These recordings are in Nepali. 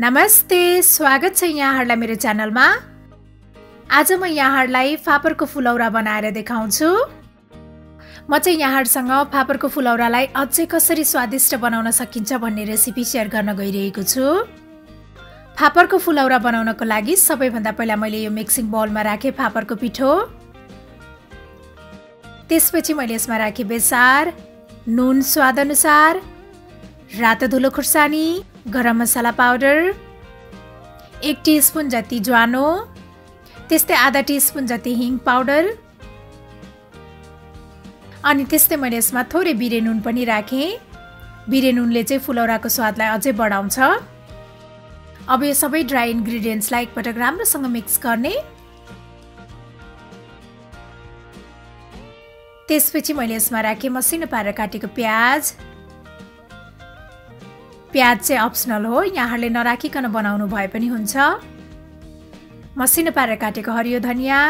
नमस्ते स्वागत छ यहाँहरूलाई मेरो च्यानलमा। आज म यहाँहरूलाई फापरको फुलौरा बनाएर देखाउँछु। म चाहिँ यहाँहरूसँग फापरको फुलौरालाई अझै कसरी स्वादिष्ट बनाउन सकिन्छ भन्ने रेसिपी सेयर गर्न गइरहेको छु। फापरको फुलौरा बनाउनको लागि सबैभन्दा पहिला मैले यो मिक्सिङ बाउलमा राखेँ फापरको पिठो। त्यसपछि मैले यसमा राखेँ बेसार नुन स्वादअनुसार रातो धुलो खुर्सानी गरम मसला पाउडर एक टिस्पुन जति ज्वानो त्यस्तै आधा टिस्पुन जति हिङ पाउडर अनि त्यस्तै मैले यसमा थोरै बिरे नुन पनि राखेँ। बिरे नुनले चाहिँ फुलौराको स्वादलाई अझै बढाउँछ। अब यो सबै ड्राई इन्ग्रिडियन्ट्सलाई एकपटक राम्रोसँग मिक्स गर्ने। त्यसपछि मैले यसमा राखेँ मसिनो पारेर काटेको प्याज। प्याज चाहिँ अप्सनल हो। यहाँहरूले नराखिकन बनाउनु भए पनि हुन्छ। मसिनो पारेर काटेको हरियो धनियाँ।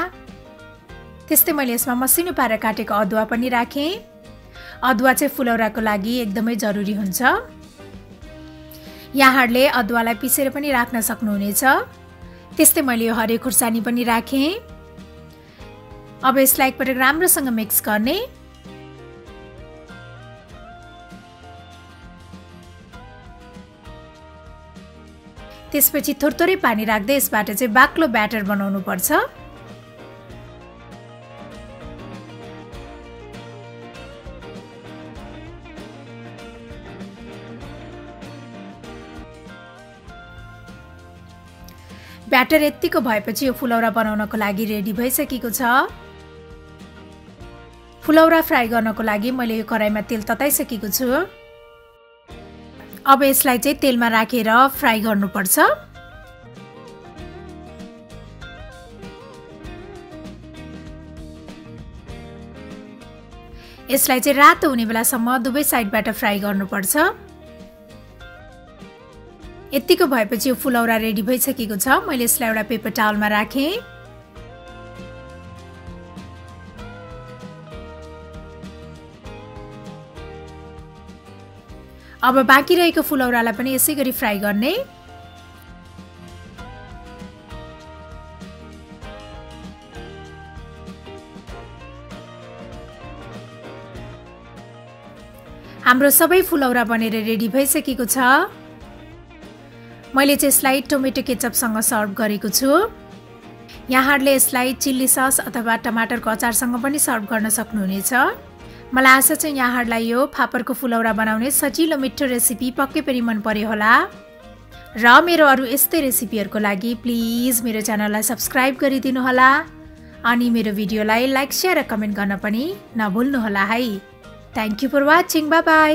त्यस्तै मैले यसमा मसिनो पारेर काटेको अदुवा पनि राखेँ। अदुवा चाहिँ फुलौराको लागि एकदमै जरुरी हुन्छ। यहाँहरूले अदुवालाई पिसेर पनि राख्न सक्नुहुनेछ। त्यस्तै मैले यो हरियो खुर्सानी पनि राखेँ। अब यसलाई एकपटक राम्रोसँग मिक्स गर्ने। त्यसपछि थोरै पानी राख्दै यसबाट चाहिँ बाक्लो ब्याटर बनाउनु पर्छ। ब्याटर यत्तिको भएपछि यो फुलौरा बनाउनको लागि रेडी भइसकेको छ। फुलौरा फ्राई गर्नको लागि मैले यो कराईमा तेल तताइसकेको छु। अब यसलाई चाहिँ तेलमा राखेर फ्राई गर्नुपर्छ। यसलाई चाहिँ रातो हुने बेलासम्म दुवै साइडबाट फ्राई गर्नुपर्छ। यत्तिको भएपछि यो फुलौरा रेडी भइसकेको छ। मैले यसलाई एउटा पेपर टावलमा राखेँ। अब बाँकी रहेको फुलौरालाई पनि यसै गरी फ्राई गर्ने। हाम्रो सबै फुलौरा बनेर रेडी भइसकेको छ। मैले चाहिँ यसलाई टोमेटो केचपसँग सर्भ गरेको छु। यहाँहरूले यसलाई चिल्ली सस अथवा टमाटरको अचारसँग पनि सर्भ गर्न सक्नुहुनेछ। मलाई आशा छ यहाँहरूलाई यो फापरको फुलौरा बनाउने सजिलो मिठो रेसिपी पक्कै पनि मन पर्यो होला। र मेरो अरू यस्तै रेसिपीहरूको लागि प्लिज मेरो च्यानललाई सब्सक्राइब गरिदिनु होला। अनि मेरो भिडियोलाई लाइक सेयर र कमेन्ट गर्न पनि नभुल्नुहोला है। Thank you for watching bye